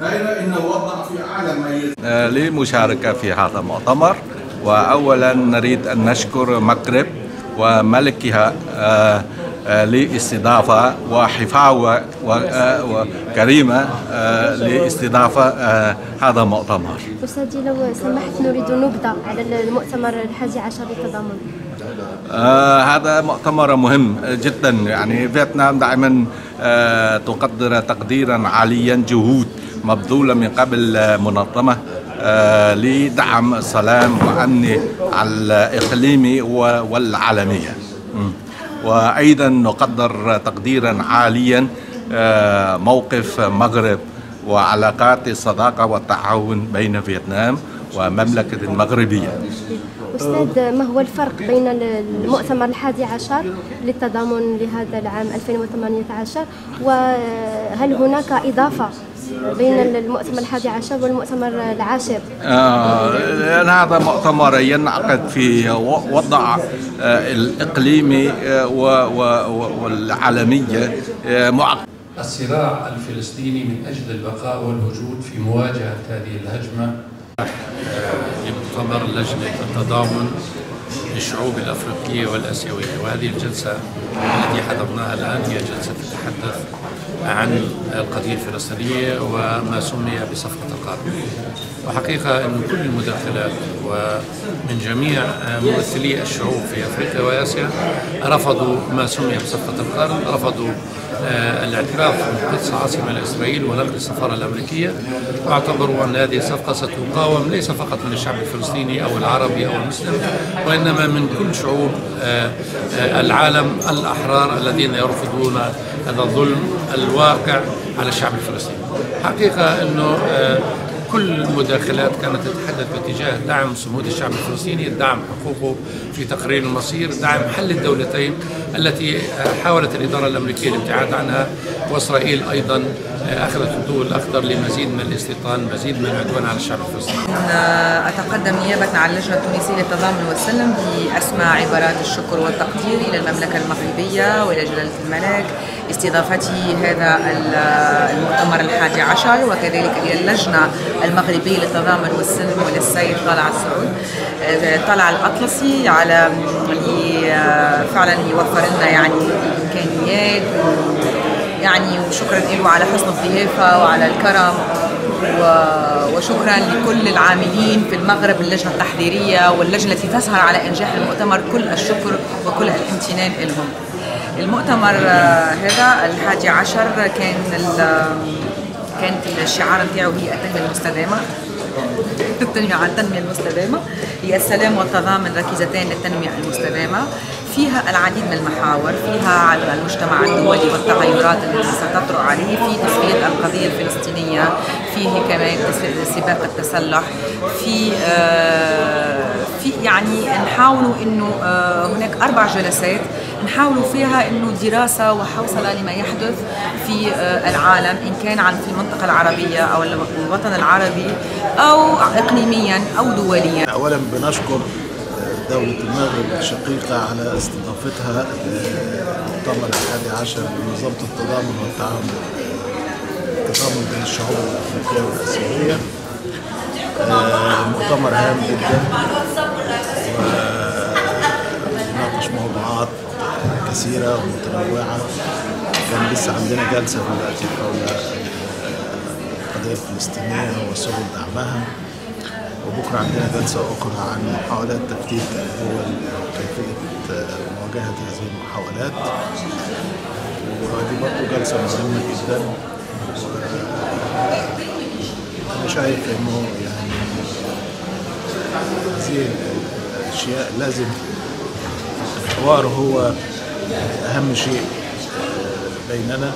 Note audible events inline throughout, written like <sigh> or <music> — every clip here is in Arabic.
غير وضع في اعلى للمشاركه في هذا المؤتمر. واولا نريد أن نشكر مغرب وملكها لاستضافة وحفاوة وكريمة لاستضافة هذا المؤتمر أستاذي لو سمحت نريد نبذة على المؤتمر الحادي عشر للتضامن آه هذا مؤتمر مهم جدا. يعني فيتنام دائما آه تقدر تقديرا عاليا جهود مبذولة من قبل منظمة آه لدعم السلام والأمن الإقليمي والعالمية. وأيضا نقدر تقديرا عاليا موقف المغرب وعلاقات الصداقة والتعاون بين فيتنام ومملكة المغربية. أستاذ ما هو الفرق بين المؤتمر الحادي عشر للتضامن لهذا العام 2018 وهل هناك إضافة بين المؤتمر الحادي عشر والمؤتمر العاشر. آه هذا مؤتمر ينعقد في وضع آه الإقليمي آه والعالمية معقد. الصراع الفلسطيني من أجل البقاء والوجود في مواجهة هذه الهجمة لمؤتمر لجنة التضامن للشعوب الأفريقية والآسيوية. وهذه الجلسة التي حضرناها الآن هي جلسة تتحدث عن القضية الفلسطينية وما سمي بصفقة القرن وحقيقة أن كل المداخلات ومن جميع ممثلي الشعوب في أفريقيا وآسيا رفضوا ما سمي بصفقة القرن رفضوا الاعتراف بالقدس عاصمة لإسرائيل ونقل السفارة الأمريكية. واعتبروا أن هذه الصفقة ستقاوم ليس فقط من الشعب الفلسطيني أو العربي أو المسلم وإنما من كل شعوب العالم الأحرار الذين يرفضون هذا الظلم الواقع على الشعب الفلسطيني. حقيقة أنه كل المداخلات كانت تتحدث باتجاه دعم صمود الشعب الفلسطيني دعم حقوقه في تقرير المصير دعم حل الدولتين التي حاولت الإدارة الأمريكية الابتعاد عنها وإسرائيل أيضا أخذت الضوء الأخضر لمزيد من الاستيطان مزيد من العدوان على الشعب الفلسطيني. أتقدم نيابة عن اللجنة التونسية للتضامن والسلم بأسمى عبارات الشكر والتقدير إلى المملكة المغربية وإلى جلالة الملك استضافتي هذا المؤتمر الحادي عشر وكذلك إلى اللجنة المغربية للتضامن والسلم وللسيد طلعت سعود. طلع الأطلسي على فعلا يوفر لنا يعني إمكانيات يعني وشكرا له على حسن الضيافة وعلى الكرم وشكرا لكل العاملين في المغرب اللجنة التحضيرية واللجنة التي تسهر على إنجاح المؤتمر. كل الشكر وكل الامتنان لهم. المؤتمر هذا الحادي عشر كان كانت الشعار نتاعو هي التنمية المستدامة. <laughs> التنمية على التنمية المستدامة. هي السلام والتضامن ركيزتان للتنمية المستدامة. فيها العديد من المحاور فيها على المجتمع الدولي والتغيرات التي ستطرأ عليه. في تصفية القضية الفلسطينية فيه كمان سباق التسلح. في آه في يعني نحاولوا إنه آه هناك أربع جلسات نحاولوا فيها إنه دراسة وحوصلة لما يحدث في آه العالم إن كان عن في المنطقة العربية أو الوطن العربي أو اقليميا أو دوليا. اولا بنشكر دولة المغرب الشقيقة على استضافتها للمؤتمر الحادي عشر لمنظمة التضامن والتعاون التضامن بين الشعوب الأفريقية والآسيوية مؤتمر هام جدا كثيرة ومتنوعة. كان لسه عندنا جلسة دلوقتي حول القضية الفلسطينية وسبل دعمها. وبكرة عندنا جلسة أخرى عن محاولات تفتيت الدول وكيفية مواجهة هذه المحاولات. ودي برضه جلسة مهمة جدا. أنا شايف إنه يعني هذه الأشياء لازم الحوار هو أهم شيء بيننا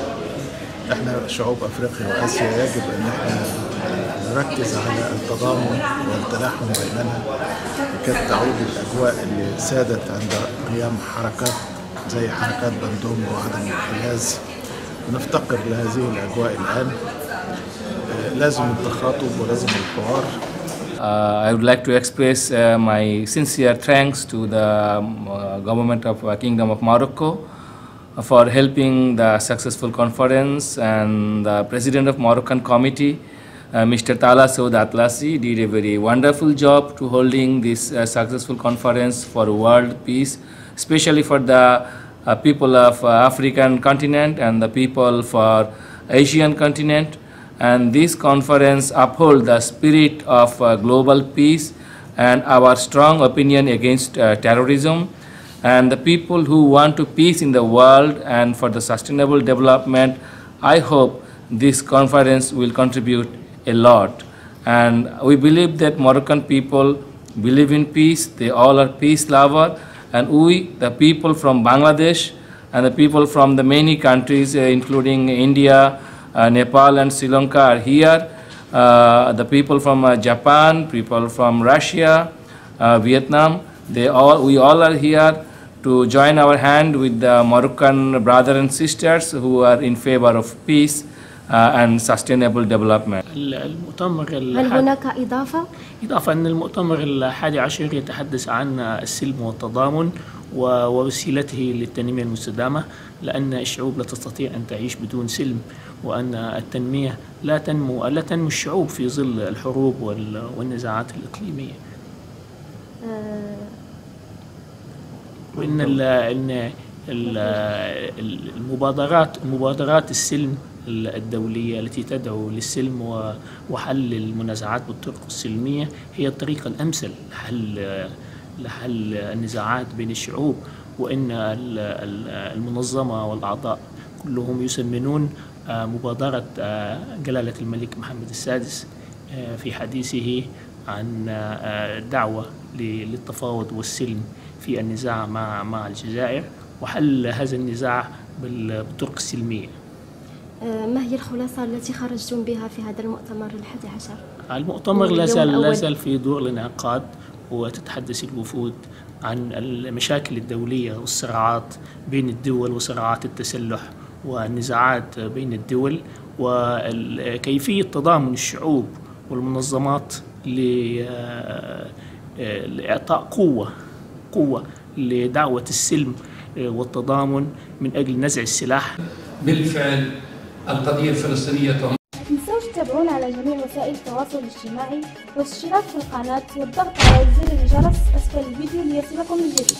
إحنا شعوب أفريقيا وآسيا يجب أن إحنا نركز على التضامن والتلاحم بيننا. لكي تعود الأجواء اللي سادت عند قيام حركات زي حركات بندونج وعدم الانحياز نفتقر لهذه الأجواء الآن. لازم التخاطب ولازم الحوار. Uh, I would like to express uh, my sincere thanks to the um, uh, government of Kingdom of Morocco for helping the successful conference and the president of Moroccan committee, uh, Mr. Tala Saud Atlasi did a very wonderful job to holding this uh, successful conference for world peace, especially for the uh, people of uh, African continent and the people for Asian continent. And this conference uphold the spirit of uh, global peace and our strong opinion against uh, terrorism and the people who want to peace in the world and for the sustainable development. I hope this conference will contribute a lot. And we believe that moroccan people believe in peace. They all are peace lover. And we the people from bangladesh and the people from the many countries uh, including india nepal and sri lanka are here uh, the people from uh, Japan, people from Russia, uh, Vietnam, they all, we all are here to join our hand with the Moroccan brothers and sisters who are in favor of peace uh, and sustainable development. المؤتمر هل الحادي هناك إضافة؟ إضافة أن المؤتمر الحادي عشر يتحدث عن السلم والتضامن و- ووسيلته للتنمية المستدامة لأن الشعوب لا تستطيع أن تعيش بدون سلم وأن التنمية لا تنمو لا تنمو الشعوب في ظل الحروب وال- والنزاعات الإقليمية. آه، إن ال- المبادرات مبادرات السلم الدولية التي تدعو للسلم وحل المنازعات بالطرق السلمية هي الطريقة الأمثل لحل النزاعات بين الشعوب وإن ال- ال- المنظمة والأعضاء كلهم يسمنون آه، مبادرة آه، جلالة الملك محمد السادس آه، في حديثه عن دعوة للتفاوض والسلم في النزاع مع مع الجزائر وحل هذا النزاع بال- بالطرق السلمية ما هي الخلاصة التي خرجتم بها في هذا المؤتمر الحادي عشر؟ المؤتمر لا. زال في دور الانعقاد وتتحدث الوفود عن المشاكل الدولية والصراعات بين الدول وصراعات التسلح والنزاعات بين الدول وكيفية تضامن الشعوب والمنظمات آه، لإعطاء قوة قوة لدعوة السلم والتضامن من أجل نزع السلاح. بالفعل القضية الفلسطينية على جميع وسائل التواصل الاجتماعي والاشتراك في القناة والضغط على زر الجرس أسفل الفيديو ليصلكم الجديد